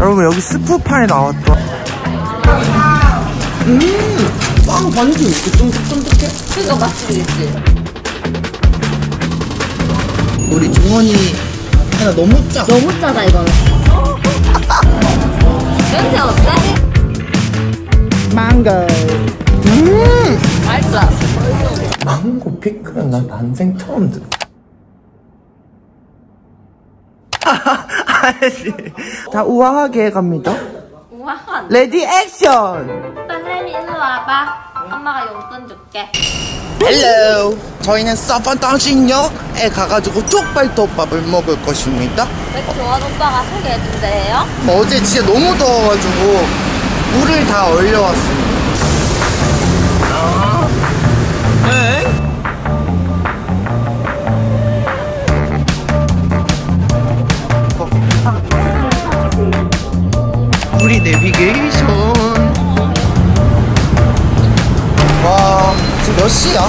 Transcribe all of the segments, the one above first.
여러분 여기 스프파에 나왔던 빵 반죽이 이렇게 쫀득쫀득해? 그니까 맛집이겠지. 우리 종원이 하나 너무 짜. 너무 짜다, 이거는. 냄새 어때? 망고 맛있어. 망고 피클은 난 난생 처음 들어 아저씨. 다 우아하게 갑니다. 우와, ready action! 딸내미 일로 와봐. 엄마가 용돈 줄게. hello 저희는 사판탁신역에 가가지고 족발덮밥을 먹을 것입니다. 백종원 오빠가 소개해준대요? 어제 진짜 너무 더워가지고 물을 다 얼려왔습니다 우리 내비게이션 와 지금 몇 시야? 와,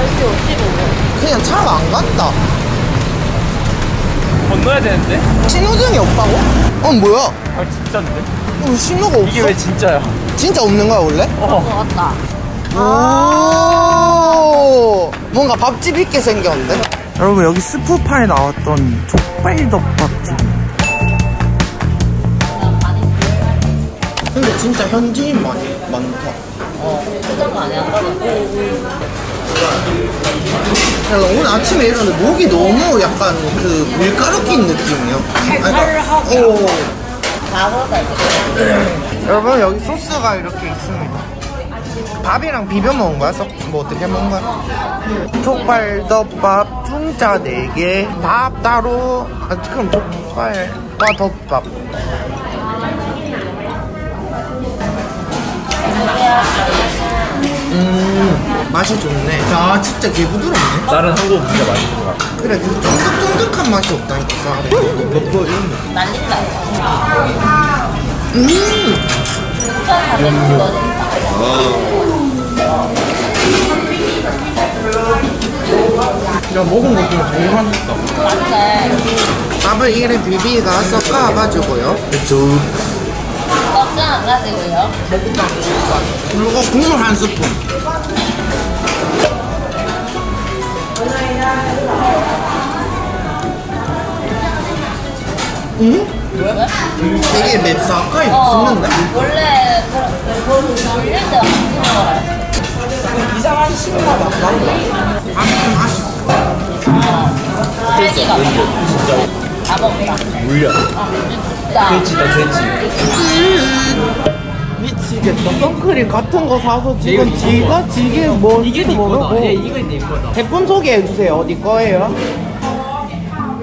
이렇게 55분. 그냥 차가 안 간다 건너야 되는데? 신호등이 없다고? 어 뭐야? 아 진짜인데? 어, 신호가 없어? 이게 왜 진짜야? 진짜 없는 거야 원래? 것 같다. 오 뭔가 밥집 있게 생겼는데? 여러분 여기 스프파에 나왔던 족발덮밥집 진짜 현지인 많이 많다 그런 거 아니야? 야, 오늘 아침에 일어났는데 목이 너무 약간 그 밀가루 낀 달달하게 오. 다. 여러분 여기 소스가 이렇게 있습니다 밥이랑 비벼 먹은 거야? 썩, 뭐 어떻게 먹은 거야? 족발덮밥 중짜 4개 밥 따로 아 그럼 족발과 덮밥 음 맛이 좋네 야 진짜 개 부드럽네 다른 한국 진짜 맛있는 것 같아 그래 그 쫀득쫀득한 맛이 없다니까 쌀에 몇번 이런 거 난린다, 이거. 음 진짜 다들 묻어진다. 야 먹은 것 중에 제일 맛있다 맞네. 밥을 이래 비비가 섞어가지고요 쭉 걱정 안 가지고요. 그리고 국물 한 스푼 응? 왜? 되게 맵사카이 어, 맛있는데? 원래 그런 물릴 때 많이 먹어요. 이상한 신맛 안 난다 아무튼 맛있어 딸기가 다 먹었다. 물려 진짜. 돼지다 돼지. 미치겠다. 선크림 같은 거 사서 지금 지가 지게 뭐 이게 네 거다. 이거 네 거다. 제품 소개해 주세요. 어디 거예요?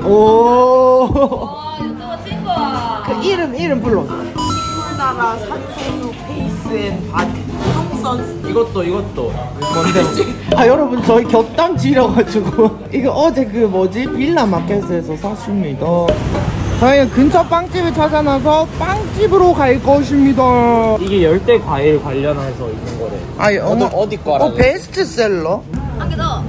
오. 와, 유튜브 친구. 그 이름 이름 불러. 우리나라 산소수 페이스 앤 바디. 성선 이것도 이것도. 뭔데? 아 여러분 저희 격담 지려가지고. 이거 어제 그 뭐지? 빌라 마켓에서 샀습니다 저희는 근처 빵집을 찾아놔서 빵집으로 갈 것입니다 이게 열대 과일 관련해서 있는 거래 아니 어머 어디 거라 어 베스트셀러 한개 더.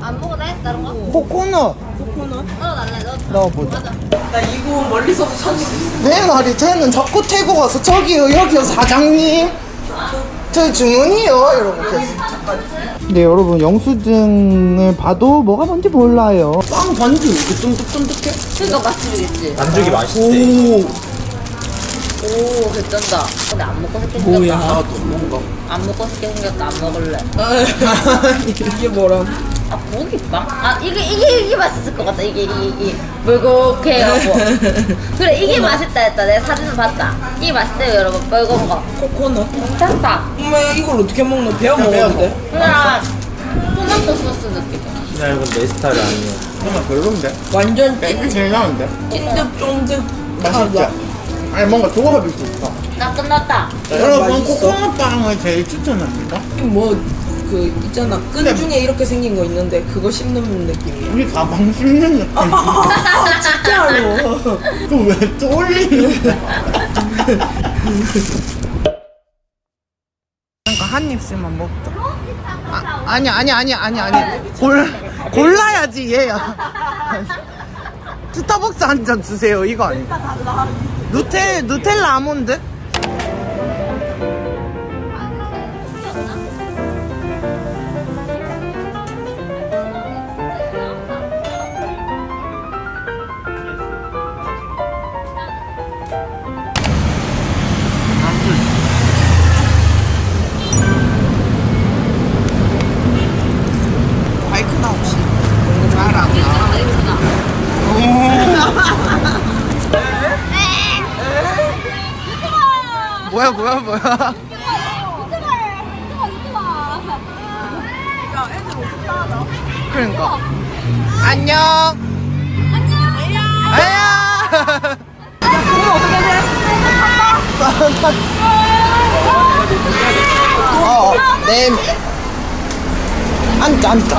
안 먹어도 돼? 다른 거? 코코넛 코코넛 어, 날래. 너. 넣어보자 맞아. 나 이거 멀리서 찾는 내 말이 쟤는 자꾸 태고 가서 저기요 여기요 사장님 저 주문이요 이러고 계속 네 여러분 영수증을 봐도 뭐가 뭔지 몰라요 빵 반죽 이렇게 쫀득쫀득해? 그니까 맛집이겠지. 반죽이 맛있대 오 오, 괜찮다. 근데 안 먹고 싶게 생겼다. 뭐야? 나도 뭔가 안 먹고 싶게 생겼다. 안 먹을래. 이게 뭐람 아, 고기빵? 아, 이게, 이게, 이게 맛있을 것 같다. 이게, 이게, 이게. 물고기하고. 그래, 이게 맛있다 했다. 내가 사진을 봤다. 이게 맛있대요, 여러분. 빨간 거. 코코넛 괜찮다. 엄마 이걸 어떻게 먹노? 배워 먹어도 돼? 그냥, 토마토 소스 느낌. 야 이건 내 스타일 아니야 정말 별론데? 완전 제일 나은데? 쫀득쫀득 맛있지? 아니 뭔가 조합이 좋다 나 끝났다. 여러분 맛있어? 코코넛빵을 제일 추천합니다 뭐 그 있잖아 끈 중에 이렇게 생긴 거 있는데 그거 씹는 느낌이야 우리 가방 씹는 느낌 진짜로 그왜 쫄리는 거야 그러니까 한 입씩만 먹자 아, 아니 아니 아니 아니 아니 골, 골라야지 얘야. 스타벅스 한 잔 주세요 이거 아니야? 누텔 누텔라 아몬드? 뭐야 뭐야? 뭐야 그러니까. 안녕. 안녕. 어, 네. 앉자, 앉자.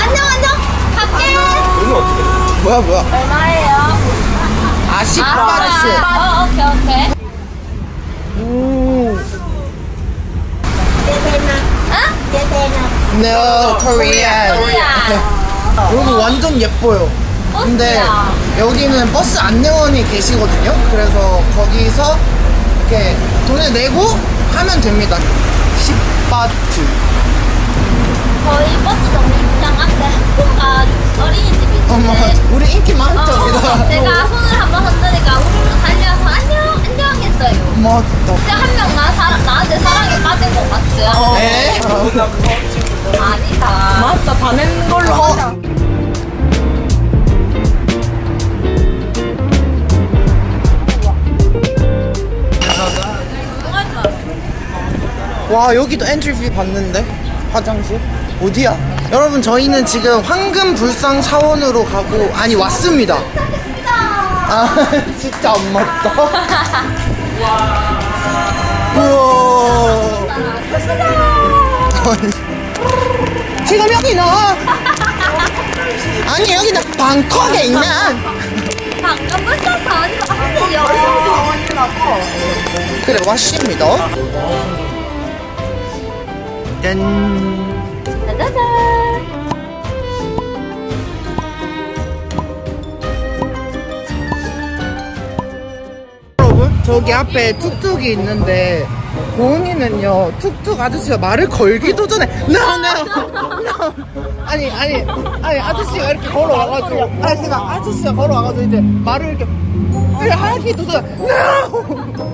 안녕. 안녕 갈게 뭐야, 뭐야. 얼마예요? 아, 10바트. 어 오케이 오케이 오. 어? No, Korean. 여기 완전 예뻐요. 근데 버스야. 여기는 버스 안내원이 계시거든요. 그래서 거기서 이렇게 돈을 내고 하면 됩니다. 10바트. 진짜 한 명 나 사랑 나한테 사랑에 빠진 것 같지? 에? 아니다 맞다 다 낸 걸로 어. 하자 와 여기도 엔트리피 받는데 화장실 어디야? 여러분 저희는 지금 황금 불상 사원으로 가고 아니 왔습니다. 아 진짜 안 맞다. 우와. 지금 여기는 아니 여기는 방콕에 붙어서 어디로 왔어요 그래 왔습니다. 짠. 짜자잔 저기 앞에 툭툭이 있는데 고은이는요 툭툭 아저씨가 말을 걸기도 전에 no no no 아니 아니 아니 아저씨가 이렇게 걸어와가지고 아저씨가 아저씨가 걸어와가지고 이제 말을 이렇게 하기도 전에 no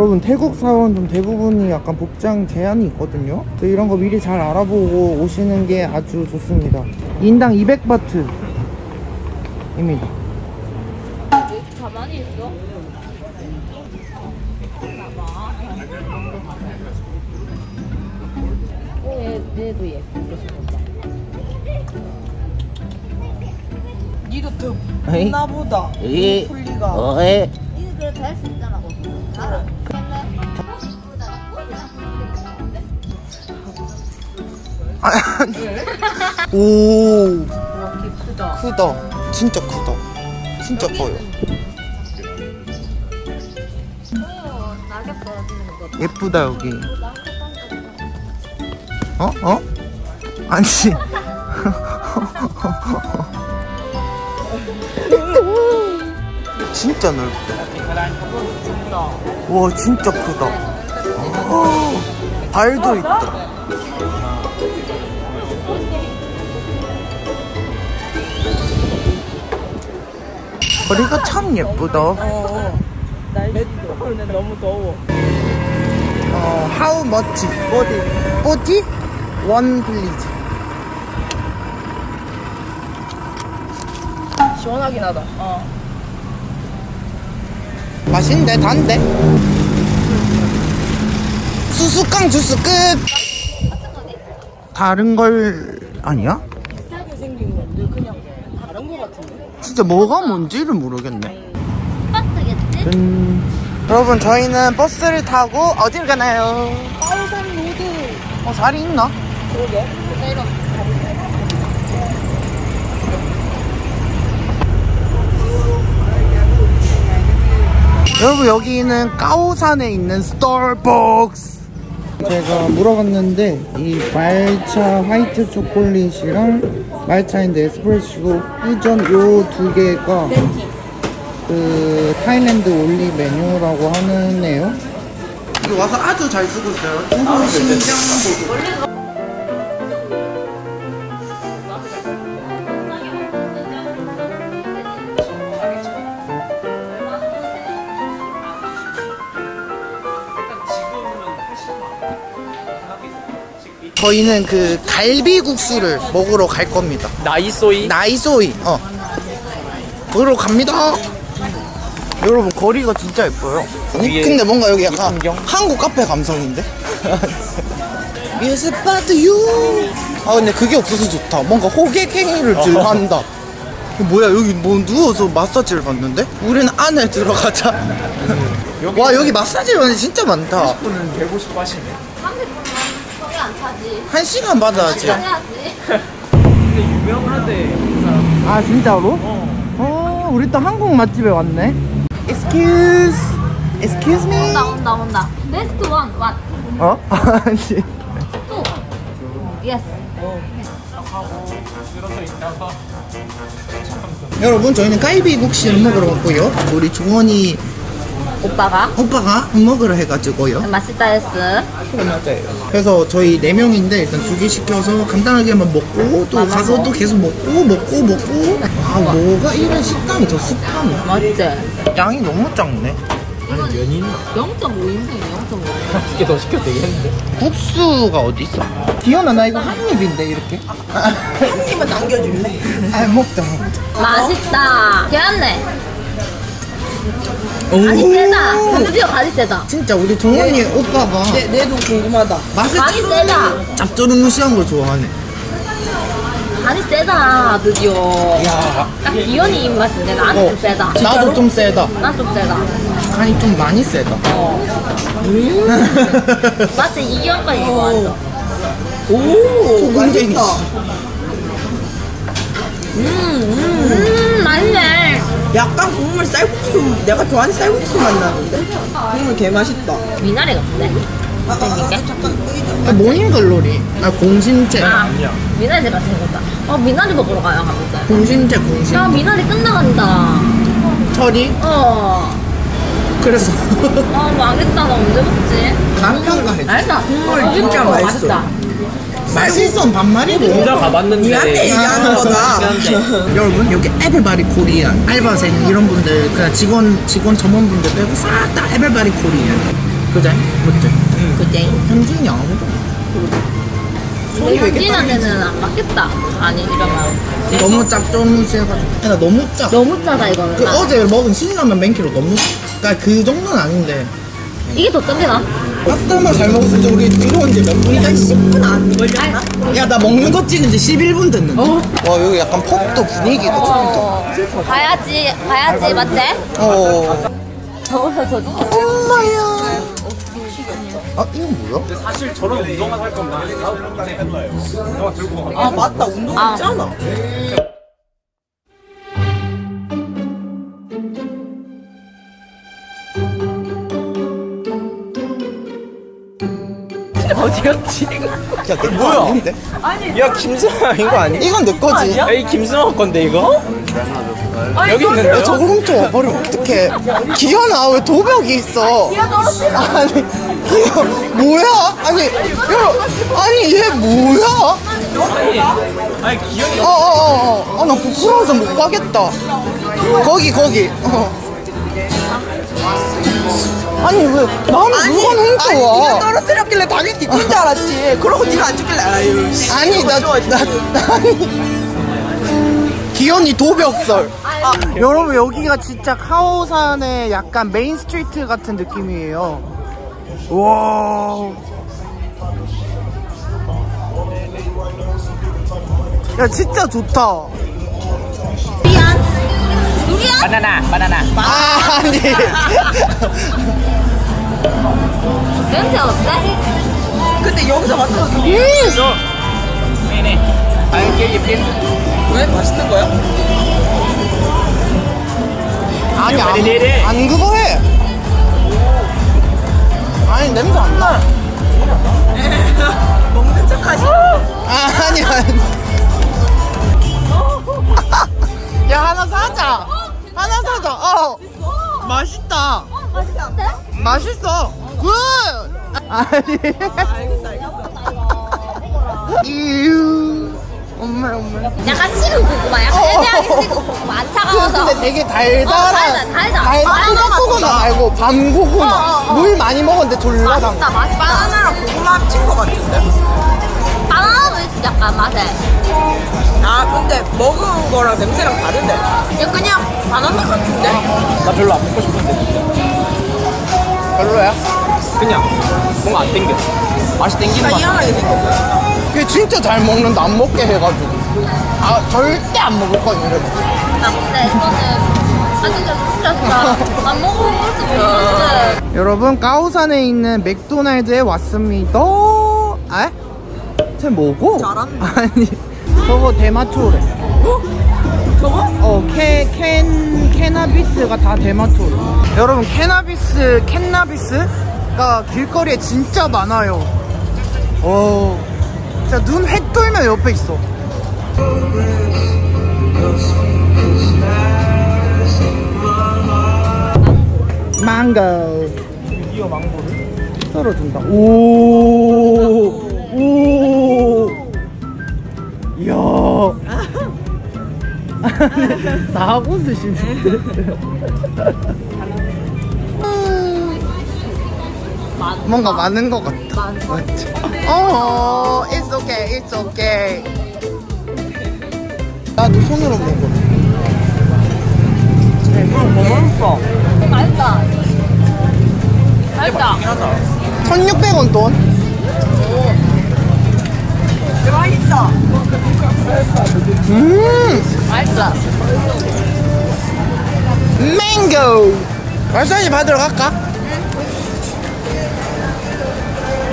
여러분 태국 사원 좀 대부분이 약간 복장 제한이 있거든요. 그래서 이런 거 미리 잘 알아보고 오시는 게 아주 좋습니다. 인당 200바트 입니다. 가만히 있어 얘, 얘도 예쁘게 생겼다 니도 더 에이. 있나 보다 이, 폴리가 어에. 니는 그래도 할수 있잖아 알아 오, 와 기쁘다 크다. 진짜 크다. 진짜 커요. 예쁘다 여기. 어? 어? 아니. 진짜 넓다. 와 진짜 크다. 아, 발도 있다. 거리가 참 예쁘다. 어어 날씨도 근데 너무 더워 어, how much? 어디? 40? One please. 시원하긴 하다 어 맛있는데 단데? 수수깡 주스 끝. 다른 걸 아니야? 비슷하게 생긴 건데 그냥 다른 거 같은데 진짜 뭐가 뭔지를 모르겠네 버스겠지? 음... 여러분 저희는 버스를 타고 어딜 가나요? 카오산 로드 어 자리 있나? 그러게 여러분 여기는 까오산에 있는 스타벅스 제가 물어봤는데 이 말차 화이트 초콜릿이랑 말차인드 에스프레소 퓨전 요 두 개가 그 타일랜드 올리 메뉴라고 하네요. 와서 아주 잘 쓰고 있어요. 중국 신장 저희는 그 갈비국수를 먹으러 갈 겁니다 나이소이? 나이소이 어 먹으러 갑니다 여러분 거리가 진짜 예뻐요 근데 뭔가 여기 약간? 한국 카페 감성인데 Yes about you 아 근데 그게 없어서 좋다 뭔가 호객행위를 어. 들 한다 뭐야 여기 뭐 누워서 마사지를 받는데? 우리는 안에 들어가자 와 여기 마사지 받는 진짜 많다 분은 150 하시네. 30분만 성이 안 차지. 한 시간 받아야지 해야지. 근데 유명하대. 아 진짜로? 어. 어 우리 또 한국 맛집에 왔네 Excuse Excuse me 온다 온다 온다. best one one. 어? 아니 two. yes. 여러분 저희는 갈비국수를 먹으러 왔고요 우리 종원이 오빠가 오빠가 먹으러 해가지고요 맛있다 했어. 그래서 저희 네 명인데 일단 두 개 시켜서 간단하게만 먹고 또 맞아. 가서 또 계속 먹고 먹고 먹고 아 뭐가 이런 식감이 더 습하네 맞지? 양이 너무 작네 연인? 0.5인분이야 0.5. 두개 더 시켜도 되겠는데? 국수가 어디 있어? 기현아 나 이거 한 입인데 이렇게 한 입만 남겨줄래? 아 먹자 먹자 맛있다. 개안네. 간이 세다. 드디어 간이 세다. 진짜 우리 종원이 오빠가 내, 내도 궁금하다. 맛을 간이 세다. 짭조름무시한 걸 좋아하네 간이 세다. 드디어. 야 딱 기현이 입맛인데 나는 어. 좀 세다. 나도 좀 세다 난 좀 세다. 간이 좀 많이 세다 어. 음. 맞지? 이기현까지 이거 완전. 오, 소금쟁이 맛있다. 음, 맛있네. 약간 국물 쌀국수, 내가 좋아하는 쌀국수 맛 나는데? 국물 개 맛있다. 미나리 같은데? 아, 아, 아, 잠깐, 아, 모닝글로리 아 공신제 아, 미나리 같은 거다. 어, 미나리 먹으러 가요, 가보자. 공신제 공신 야, 미나리 끝나간다. 철이 어. 그래서 아, 망했다. 나 언제 먹지? 간 평가해 알다. 국물 어, 진짜 맛있어. 맛있다. 맛있어 반말이고 혼자 가봤는데. 니한테 얘기하는 거다. 여러분 여기 에벨바리 코리안 알바생 이런 분들 그냥 직원 직원 점원분들 빼고 싹 다 에벨바리 코리안 그제? 맞지? 그제. 현진이 아무도 근데 현진한테는 안 맞겠다. 아니, 이러면. 너무 짭조름무시해가지고 나 너무 짜 너무 짜다, 이거는. 그 나. 어제 먹은 신라면 맨키로 너무 그러니까 그 정도는 아닌데 이게 더 짠데나? 닭달만 잘 먹었을 때 우리 들어온 지몇 분이다? 10분 안 걸렸나? 야 나 먹는 거 찍은 지 11분 됐는데 와 여기 약간 폭도 분위기가 어. 가야지, 가야지, 맞지? 어 저거서 저 엄마야 아 이건 뭐야? 사실 저런 운동화 살 거면 운동화 들고 가. 아, 맞다. 운동 아. 있잖아. 어디였지? 야, 내 뭐야? 거 아닌데? 야 김승아 이거 아니야? 이건 내 거지. 야, 이 김승아 건데 이거? 여기 있는데? 야, 저걸 훔쳐와버리면 어떡해. 기현아, 왜 도벽이 있어? 아니, 기현, 뭐야? 아니, 야, 아니, 얘 뭐야? 아니 기현이 어, 어, 어, 어. 아, 나 부끄러워서 못 가겠다. 거기, 거기. 어. 아니, 왜, 나는 물건 아니, 훔쳐와. 떨어뜨렸길래 당연히 네 건 줄 알았지. 그러고 네가 안 죽길래, 아유. 씨. 아니, 나, 나, 아니. 기현이 도벽설. 아, 여러분, 여기가 진짜 카오산의 약간 main street 같은 느낌이에요. 와. 야, 진짜 좋다. 바나나 바나나 아, 아니. 냄새 어때? 근데 여기서 왔어. 네네 알게 예쁜 왜? 맛있는 거야? 아니, 안, 네네. 안 그거 해. 아니 냄새 안 나. 먹는 척하지. 아, 아니 아니. 야 하나 사자. 하나 사자. 어. 맛있다. 맛있어. good. 아니. 이유. 엄마 엄마. 약간 식은 고구마 약간 애매하게 식은 고구마 안 차가워서 근데 되게 어, 달달한. 달다, 달다. 달달. 바나나 코코넛 말고 밤 고구마. 어, 어, 어. 물 많이 먹었는데 졸라 단. 맛있다 맛있다 바나나랑 고구마 합친 거 같은데. 바나나도 있어 약간 맛에 아 근데 먹은 거랑 냄새랑 다른데. 야 그냥 바나나 같은데. 나 별로 안 먹고 싶은데. 별로야? 그냥 뭔가 안 땡겨. 맛이 땡기는 다 맛. 이상하게 생겼어. 진짜 잘 먹는다 안 먹게 해가지고 아 절대 안 먹었거든요 이래 나 근데 이거는 아 진짜 안 먹어본 것도 모르는데 여러분 까오산에 있는 맥도날드에 왔습니다 아? 쟤 뭐고? 잘한다. 아니 저거 대마초래 저거? 어 ca, can, cannabis가 다 대마초래 여러분 cannabis cannabis 가 길거리에 진짜 많아요. 어. 진짜 눈 획 돌면 옆에 있어. 망고. 드디어 망고를. 썰어준다. 오오. 이야. 나하고 드시는 데 뭔가 많은 것 같아. 맞지? 어 it's okay it's okay. 나도 손으로 먹어. 뭐 맛있다. 맛있다. 1600원 돈? 맛있어. 음! 맛있다 맹고 마사지 받으러 갈까?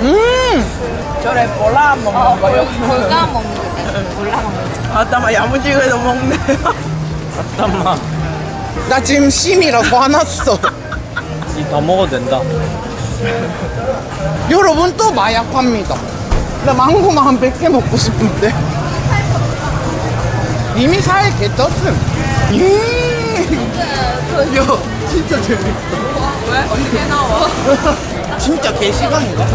음 저래 볼라 먹는 거요. 볼까 먹는 거지 몰라 먹는 거 아따마 야무지게도 먹네. 잠깐만. 나 지금 심이라서 화났어. 이다 먹어도 된다. 여러분 또 마약 팝니다. 나 망고만 한 100개 먹고 싶은데. 이미 살 개 떴음. 음. 야, 진짜 재밌어. 왜? 어떻게 나와? 진짜 개시간인가?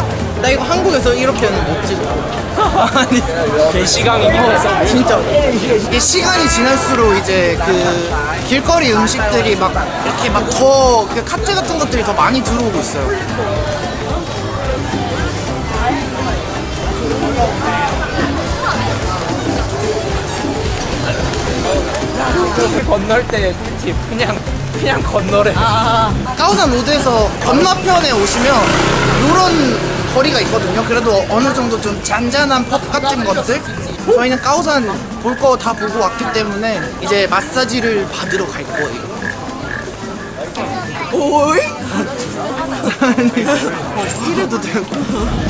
나 이거 한국에서 이렇게는 못 찍어. 아니, 개시강이긴 했어. 진짜. 이게 시간이 지날수록 이제 그 길거리 음식들이 막 이렇게 막 더, 그 카트 같은 것들이 더 많이 들어오고 있어요. 건널 때 꿀팁. 그냥 그냥 건너래. 까우산 로드에서 건너편에 오시면 이런 거리가 있거든요. 그래도 어느 정도 좀 잔잔한 펍 같은 것들. 저희는 까우산 볼 거 다 보고 왔기 때문에 이제 마사지를 받으러 갈 거예요. 오이? 아니, 이래도 되고,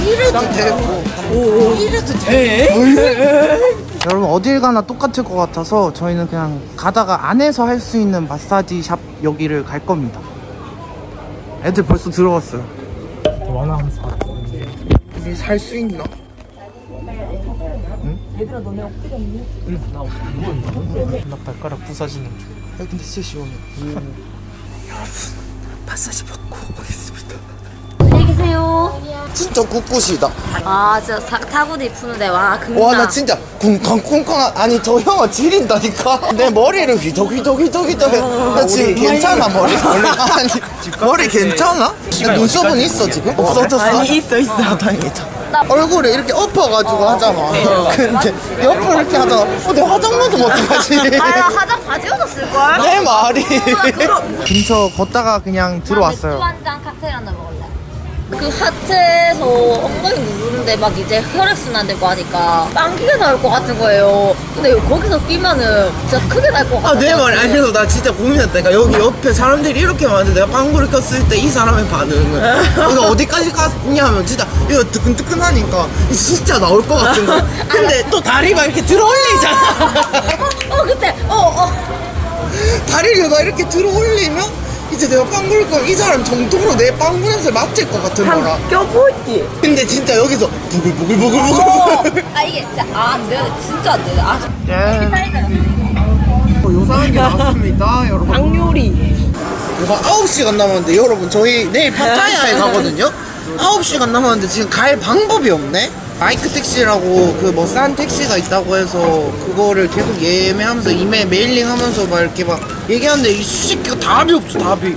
이래도 되고, 이래도 돼? 여러분 어딜 가나 똑같을 것 같아서 저희는 그냥 가다가 안에서 할 수 있는 마사지 샵 여기를 갈 겁니다. 애들 벌써 들어왔어요. 사. 우리 살수 있나? 응, 나 없어. 나 발가락 부서지는 중. 야 근데 진짜 시원해. 여러분 마사지 받고 오겠습니다. 안녕히 계세요 진짜 꿋꿋이다. 아 진짜 사, 타구니 푸는데 와 금방 와나 진짜 쿵쾅쿵쾅 아니 저 형아 지린다니까. 내 머리를 휘덕휘덕휘덕휘덕 해. 나 지금 괜찮아 머리 원래 아니 머리 괜찮아? 눈썹은 있어 지금? 없어졌어? 아니, 있어, 있어. 아, 다행이다. 얼굴에 이렇게 엎어가지고 하잖아. 근데 옆으로 이렇게 하잖아. 어, 내 화장모도 어떡하지? 아야 화장 다 지워졌을걸? 내 말이. 그럼. 근처 걷다가 그냥 들어왔어요. 맥주 한잔 칵테일 먹을래? 그 하트에서 엉덩이 누르는데 막 이제 혈액순환 되고 하니까 빵기가 나올 것 같은 거예요. 근데 거기서 끼면은 진짜 크게 날 것 같아. 아, 내 말이. 아니, 그래서 나 진짜 고민했다니까. 여기 옆에 사람들이 이렇게 많은데 내가 방구를 꼈을 때 이 사람의 반응은. 이거 어디까지 갔냐면 진짜 이거 뜨끈뜨끈하니까 진짜 나올 것 같은 거야. 근데 또 다리가 이렇게 들어 올리잖아. 어 그때 어 어. 다리를 막 이렇게 들어 올리면 이제 내가 빵 고를 거면 이 사람 정통으로 내 빵구 냄새 맡을 것 같은 거라 한 껴보지. 근데 진짜 여기서 부글부글부글부글 아 이게 진짜 아, 안 돼. 진짜 안 돼. 아, 예. 어, 요상한 게 나왔습니다 여러분 강요리. 이거 9시간 남았는데 여러분 저희 내일 파타야에 가거든요 9시간 남았는데 지금 갈 방법이 없네 바이크 택시라고 그 뭐 싼 택시가 있다고 해서 그거를 계속 예매하면서 이메일 mailing 하면서 막 이렇게 막 얘기하는데 이 새끼가 답이 없어 답이.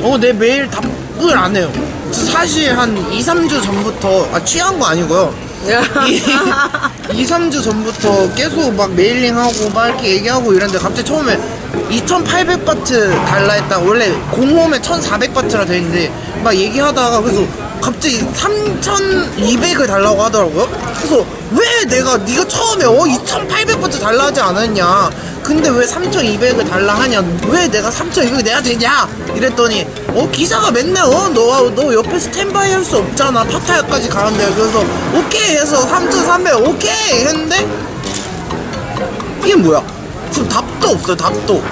어 내 메일 답을 안 해요. 저 사실 한 2, 3주 전부터 아 취한 거 아니고요. 2, 3주 전부터 계속 막 mailing하고 막 이렇게 얘기하고 이랬는데 갑자기 처음에 2800바트 달라 했다. 원래 공홈에 1400바트라 돼 있는데 막 얘기하다가 그래서 갑자기 3200을 달라고 하더라고요. 그래서 왜 내가 네가 처음에 어 2800바트 달라 하지 않았냐? 근데 왜 3200을 달라 하냐? 왜 내가 3200이 내야 되냐? 이랬더니 어 기사가 맨날 어 너 너 옆에 스탠바이 할 수 없잖아. 파타야까지 가는데. 그래서 오케이 해서 3300 오케이 했는데 이게 뭐야 지금 답도 없어요 답도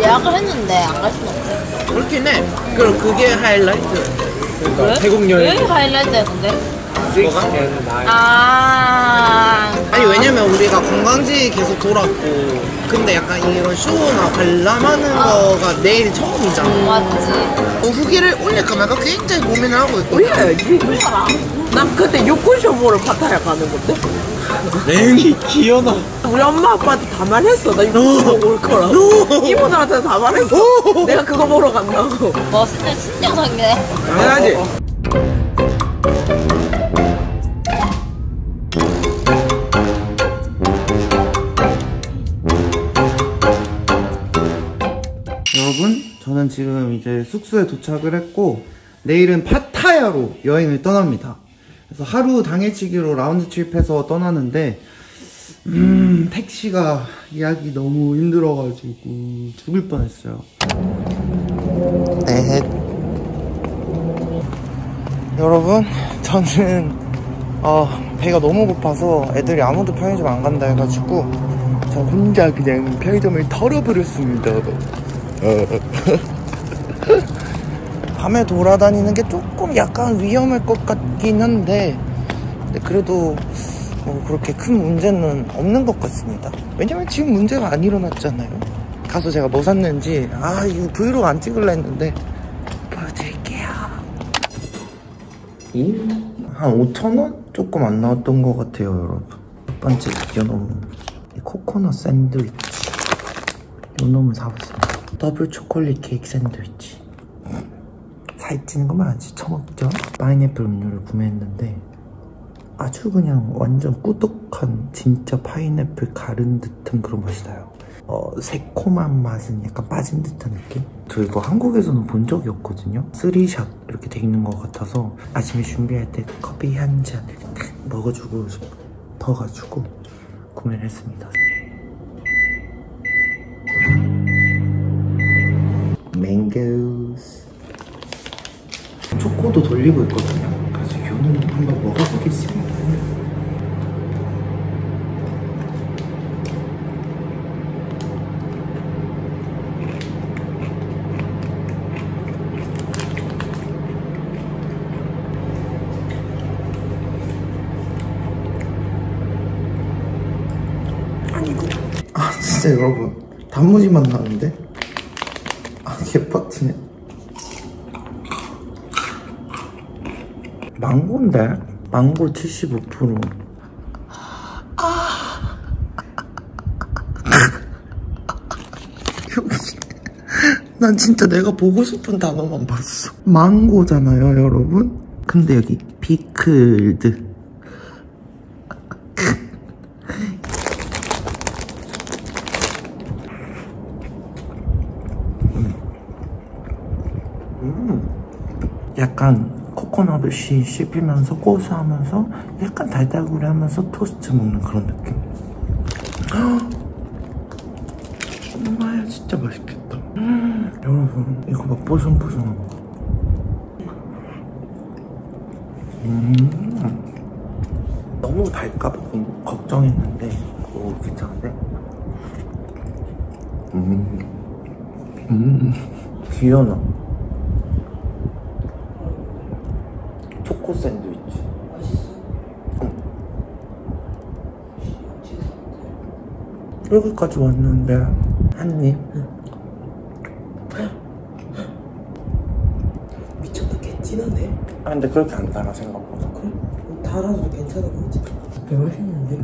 예약을 했는데 안 갈 수는 없어. 그렇긴 해 그럼 그게 하이라이트 왜? 태국 왜 여행 하이라이트였는데? 뭐가? 아. 아니 왜냐면 우리가 관광지 계속 돌았고 근데 약간 이런 쇼나 관람하는 거가 내일 처음이잖아 맞지. 어, 후기를 올릴까 말까 굉장히 고민을 하고 있거든 올려야지. 난 그때 육군쇼 보러 파타야 가는 건데. 냉이 기어나 우리 엄마 아빠한테 다 말했어. 나 육군쇼 올 거라고. 이모들한테 다 말했어. 내가 그거 보러 간다고. 멋있는 신영상이네. 당연하지. 여러분, 저는 지금 이제 숙소에 도착을 했고, 내일은 파타야로 여행을 떠납니다. 그래서 하루 당일치기로 라운드 트립해서 떠나는데, 음, 택시가 예약이 너무 힘들어가지고 죽을 뻔했어요. 네. 여러분, 저는 어, 배가 너무 고파서 애들이 아무도 편의점 안 간다 해가지고 저 혼자 그냥 편의점을 털어버렸습니다. 밤에 돌아다니는 게 조금 약간 위험할 것 같긴 한데 그래도 뭐 그렇게 큰 문제는 없는 것 같습니다. 왜냐면 지금 문제가 안 일어났잖아요. 가서 제가 뭐 샀는지 아 이거 브이로그 안 찍을라 했는데 보여드릴게요. 한 5천원? 조금 안 나왔던 것 같아요 여러분 첫 번째 요놈 이 코코넛 샌드위치 요놈을 사봤습니다 더블 초콜릿 케이크 샌드위치 살찌는 것만 아직 처먹죠 파인애플 음료를 구매했는데 아주 그냥 완전 꾸덕한 진짜 파인애플 갈은 듯한 그런 맛이 나요 어, 새콤한 맛은 약간 빠진 듯한 느낌? 저 이거 한국에서는 본 적이 없거든요? three shot 이렇게 돼 있는 것 같아서 아침에 준비할 때 커피 한 잔 먹어주고 싶어가지고 구매를 했습니다. 맹고스 초코도 돌리고 있거든요. 그래서 요는 한번 먹어보겠습니다. 아 여러분 단무지 맛 나는데 아 개빡치네 망고인데? 망고 75%난 진짜 내가 보고 싶은 단어만 봤어. 망고잖아요 여러분. 근데 여기 피클드. 약간 코코넛을 씨 씹히면서 고소하면서 약간 달달구리하면서 토스트 먹는 그런 느낌. 엄마야 진짜 맛있겠다. 음, 여러분 이거 봐 뽀송뽀송한 거. 음, 너무 달까 봐좀 걱정했는데 오 괜찮은데? 음, 음. 귀여워. 초코 샌드위치. 맛있어? 여기까지 왔는데 한 입. 미쳤다 개 진하네 아 근데 그렇게 안 달아 생각보다. 그래? 달아도 괜찮은 거지 개 맛있는데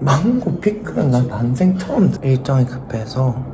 망고 피클은 난 난생 처음 일정이 급해서